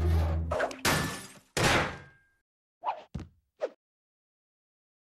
Bye.